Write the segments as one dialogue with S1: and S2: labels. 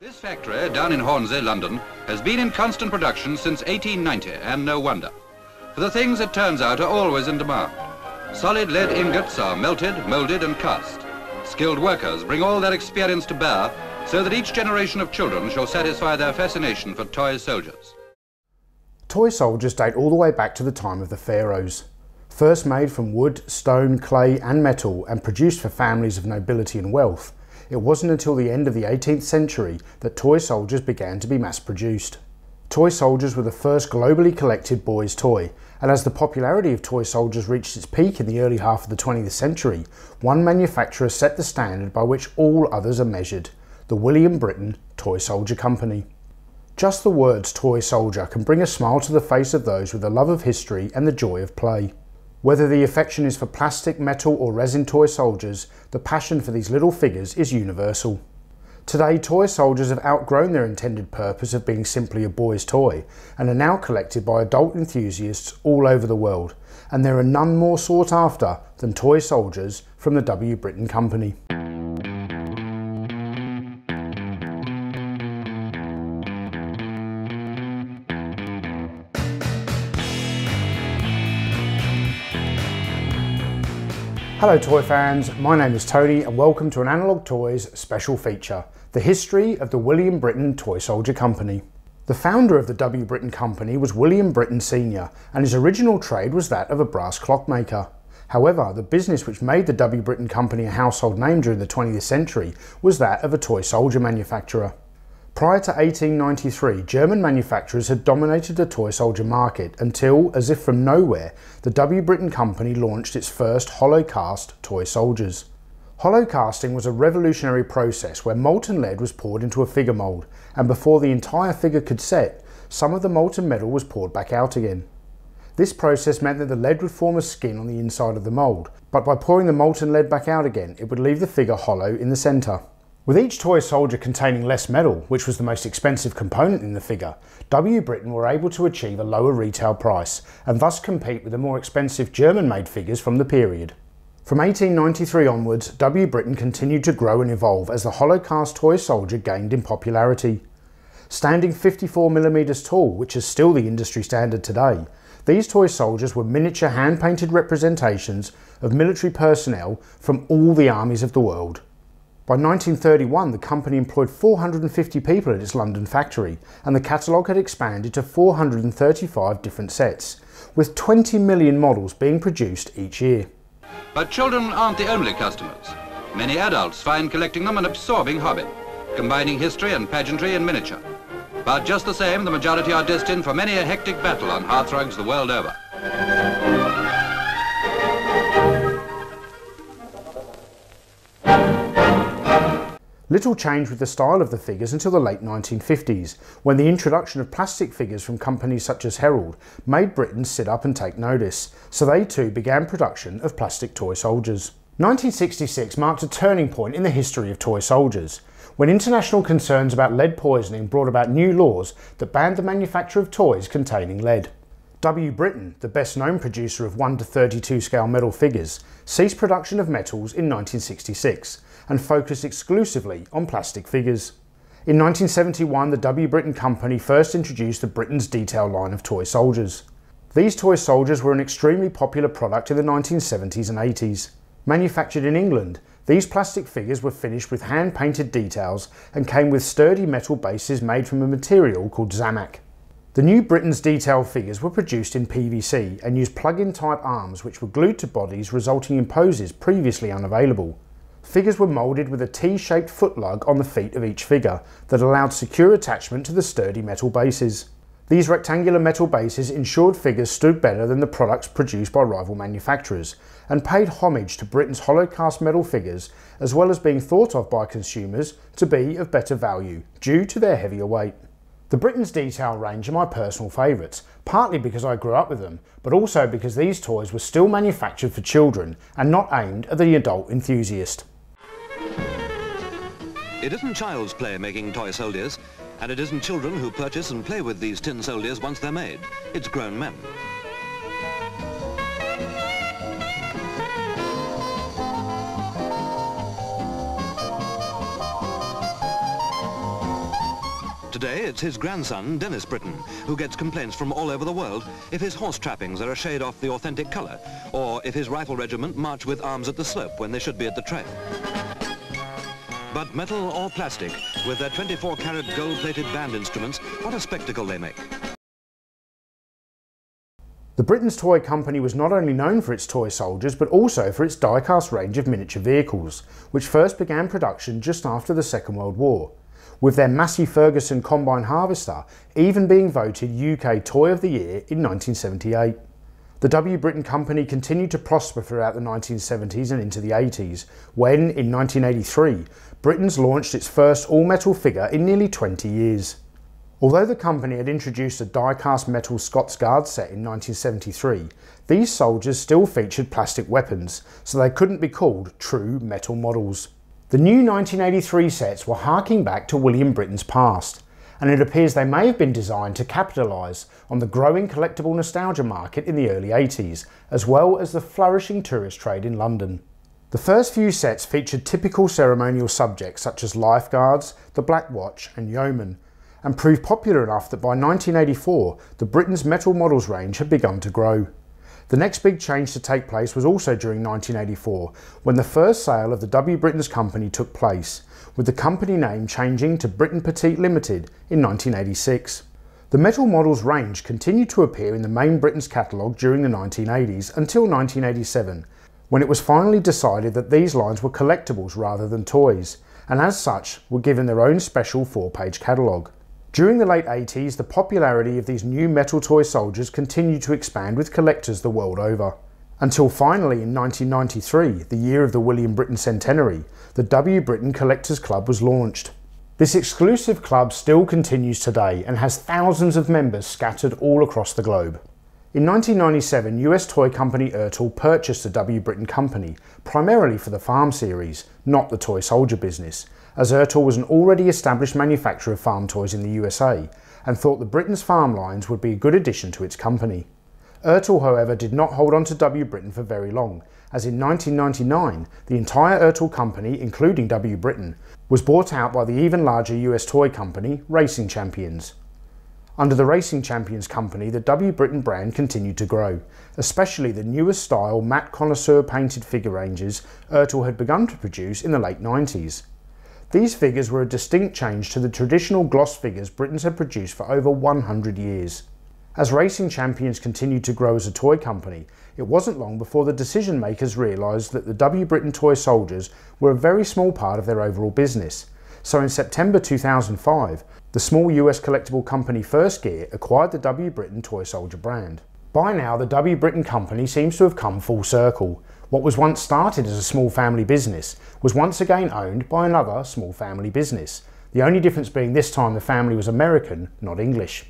S1: This factory down in Hornsey, London, has been in constant production since 1890, and no wonder. For the things, it turns out, are always in demand. Solid lead ingots are melted, moulded and cast. Skilled workers bring all their experience to bear so that each generation of children shall satisfy their fascination for toy soldiers.
S2: Toy soldiers date all the way back to the time of the pharaohs. First made from wood, stone, clay and metal and produced for families of nobility and wealth, it wasn't until the end of the 18th century that toy soldiers began to be mass produced. Toy soldiers were the first globally collected boys' toy, and as the popularity of toy soldiers reached its peak in the early half of the 20th century, one manufacturer set the standard by which all others are measured, the William Britain Toy Soldier Company. Just the words toy soldier can bring a smile to the face of those with a love of history and the joy of play. Whether the affection is for plastic, metal or resin toy soldiers, the passion for these little figures is universal. Today, toy soldiers have outgrown their intended purpose of being simply a boy's toy and are now collected by adult enthusiasts all over the world, and there are none more sought after than toy soldiers from the W. Britain Company. Hello toy fans, my name is Tony and welcome to an Analog Toys special feature, the history of the William Britain Toy Soldier Company. The founder of the W. Britain Company was William Britain Sr. and his original trade was that of a brass clockmaker. However, the business which made the W. Britain Company a household name during the 20th century was that of a toy soldier manufacturer. Prior to 1893, German manufacturers had dominated the toy soldier market until, as if from nowhere, the W. Britain Company launched its first hollow cast toy soldiers. Hollow casting was a revolutionary process where molten lead was poured into a figure mould, and before the entire figure could set, some of the molten metal was poured back out again. This process meant that the lead would form a skin on the inside of the mould, but by pouring the molten lead back out again, it would leave the figure hollow in the centre. With each toy soldier containing less metal, which was the most expensive component in the figure, W. Britain were able to achieve a lower retail price and thus compete with the more expensive German-made figures from the period. From 1893 onwards, W. Britain continued to grow and evolve as the hollow cast toy soldier gained in popularity. Standing 54mm tall, which is still the industry standard today, these toy soldiers were miniature hand-painted representations of military personnel from all the armies of the world. By 1931, the company employed 450 people at its London factory, and the catalogue had expanded to 435 different sets, with 20 million models being produced each year.
S1: But children aren't the only customers. Many adults find collecting them an absorbing hobby, combining history and pageantry in miniature. But just the same, the majority are destined for many a hectic battle on hearthrugs the world over.
S2: Little changed with the style of the figures until the late 1950s, when the introduction of plastic figures from companies such as Herald made Britain sit up and take notice, so they too began production of plastic toy soldiers. 1966 marked a turning point in the history of toy soldiers, when international concerns about lead poisoning brought about new laws that banned the manufacture of toys containing lead. W. Britain, the best known producer of 1 to 32 scale metal figures, ceased production of metals in 1966 and focused exclusively on plastic figures. In 1971, the W. Britain Company first introduced the Britain's Deetail line of toy soldiers. These toy soldiers were an extremely popular product in the 1970s and 80s. Manufactured in England, these plastic figures were finished with hand-painted details and came with sturdy metal bases made from a material called Zamac. The new Britain's detailed figures were produced in PVC and used plug-in type arms which were glued to bodies resulting in poses previously unavailable. Figures were moulded with a T-shaped footlug on the feet of each figure that allowed secure attachment to the sturdy metal bases. These rectangular metal bases ensured figures stood better than the products produced by rival manufacturers and paid homage to Britain's hollow cast metal figures as well as being thought of by consumers to be of better value due to their heavier weight. The Britain's Detail range are my personal favourites, partly because I grew up with them, but also because these toys were still manufactured for children and not aimed at the adult enthusiast.
S3: It isn't child's play making toy soldiers, and it isn't children who purchase and play with these tin soldiers once they're made. It's grown men. Today, it's his grandson, Dennis Britain, who gets complaints from all over the world if his horse trappings are a shade off the authentic colour, or if his rifle regiment march with arms at the slope when they should be at the trail. But metal or plastic, with their 24-carat gold-plated band instruments, what a spectacle they make.
S2: The Britain's Toy Company was not only known for its toy soldiers, but also for its die-cast range of miniature vehicles, which first began production just after the Second World War, with their Massey Ferguson Combine Harvester even being voted UK Toy of the Year in 1978. The W. Britain Company continued to prosper throughout the 1970s and into the 80s, when, in 1983, Britain's launched its first all-metal figure in nearly 20 years. Although the company had introduced a die-cast metal Scots Guard set in 1973, these soldiers still featured plastic weapons, so they couldn't be called true metal models. The new 1983 sets were harking back to William Britain's past, and it appears they may have been designed to capitalise on the growing collectible nostalgia market in the early 80s, as well as the flourishing tourist trade in London. The first few sets featured typical ceremonial subjects such as lifeguards, the Black Watch and yeomen, and proved popular enough that by 1984 the Britain's metal models range had begun to grow. The next big change to take place was also during 1984, when the first sale of the W. Britain's Company took place, with the company name changing to Britain Petite Limited in 1986. The metal models range continued to appear in the main Britain's catalogue during the 1980s until 1987, when it was finally decided that these lines were collectibles rather than toys, and as such were given their own special four-page catalogue. During the late 80s, the popularity of these new metal toy soldiers continued to expand with collectors the world over. Until finally in 1993, the year of the William Britain centenary, the W. Britain Collectors Club was launched. This exclusive club still continues today and has thousands of members scattered all across the globe. In 1997, US toy company Ertl purchased the W. Britain Company, primarily for the farm series, not the toy soldier business, as Ertl was an already established manufacturer of farm toys in the USA and thought the Britain's farm lines would be a good addition to its company. Ertl, however, did not hold on to W. Britain for very long, as in 1999 the entire Ertl company, including W. Britain, was bought out by the even larger US toy company Racing Champions. Under the Racing Champions company, the W. Britain brand continued to grow, especially the newest style matte connoisseur painted figure ranges Ertl had begun to produce in the late 90s. These figures were a distinct change to the traditional gloss figures Britains had produced for over 100 years. As Racing Champions continued to grow as a toy company, it wasn't long before the decision makers realised that the W. Britain toy soldiers were a very small part of their overall business. So in September 2005, the small US collectible company First Gear acquired the W. Britain toy soldier brand. By now, the W. Britain company seems to have come full circle. What was once started as a small family business was once again owned by another small family business, the only difference being this time the family was American, not English.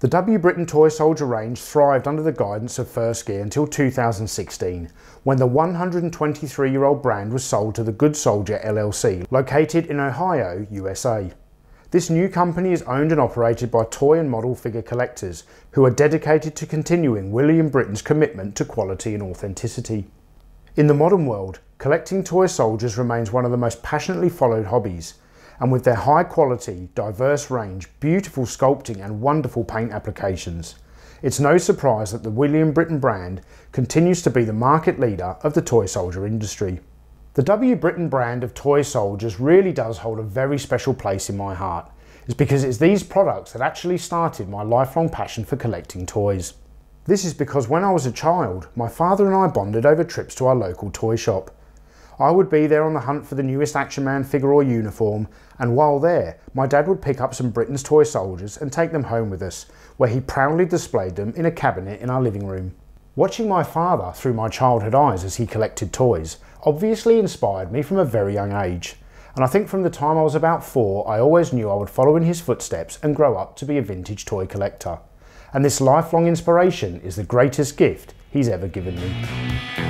S2: The W. Britain toy soldier range thrived under the guidance of First Gear until 2016, when the 123 year old brand was sold to the Good Soldier LLC, located in Ohio, USA. This new company is owned and operated by toy and model figure collectors who are dedicated to continuing William Britain's commitment to quality and authenticity. In the modern world, collecting toy soldiers remains one of the most passionately followed hobbies, and with their high quality, diverse range, beautiful sculpting and wonderful paint applications, it's no surprise that the William Britain brand continues to be the market leader of the toy soldier industry. The W. Britain brand of toy soldiers really does hold a very special place in my heart. It's because it's these products that actually started my lifelong passion for collecting toys. This is because when I was a child, my father and I bonded over trips to our local toy shop. I would be there on the hunt for the newest Action Man figure or uniform, and while there, my dad would pick up some Britain's toy soldiers and take them home with us, where he proudly displayed them in a cabinet in our living room. Watching my father through my childhood eyes as he collected toys obviously inspired me from a very young age, and I think from the time I was about four I always knew I would follow in his footsteps and grow up to be a vintage toy collector. And this lifelong inspiration is the greatest gift he's ever given me.